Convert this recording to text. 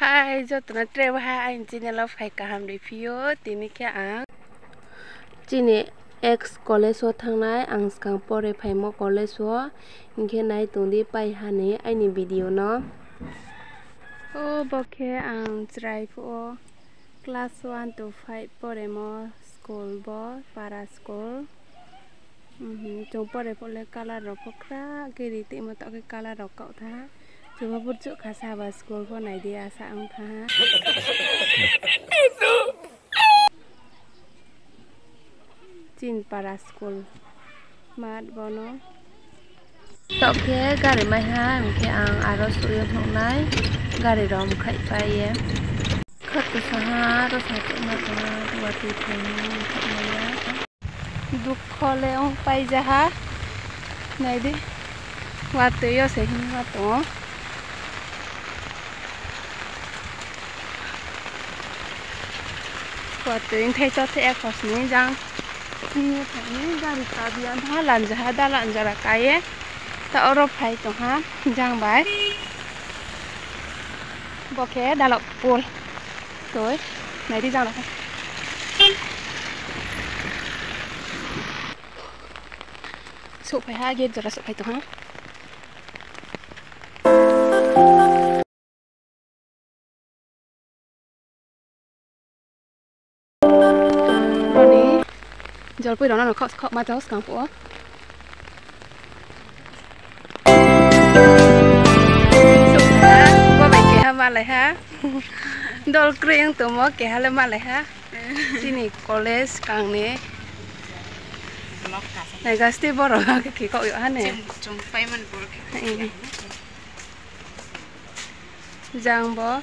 Hai, cho tụi nó treo hai anh chị này là phải cả hàm để phiếu tí ní kia á. Chị này ex college thằng này ang skang pore phải mo college số nghe này tụi đi bay hà này anh video nó. Ô bọc khe ang try phụ class 1 to 5 pore mo school bo para school. Chúng pore pole color ro pokra cái đi tìm mà tạo cái color ro cậu tha. Cuma burjuk kasa ba school ko nai dia sa ang tha. Chin para school. Mat bono. Tok ke gari mai ha mi ke ang aro suyo thong nai. Gari rom khai pai ye. Khat ko sa ha ro sa ke ma ta wa ti thong khai mai ya. Duk khole ong pai ja ha. Nai di. Wa te yo se hin wa to. Có tiếng thấy cho thế có sinh răng như thế này ra được gì anh ha làm gì ha đã làm gì là cái ấy ta ở đâu phải cho ha răng bài bỏ khé đã lọc buồn rồi này đi răng là sụp phải ha game rồi là sụp phải tổng ha giờ bây giờ nó khó khó mà cháu sáng kể mà lại ha đôi kring tụi mó kể hay mà lại ha sini college càng nè. Này cái steve bỏ rồi cái kỳ cậu hắn này trong payment work giang bó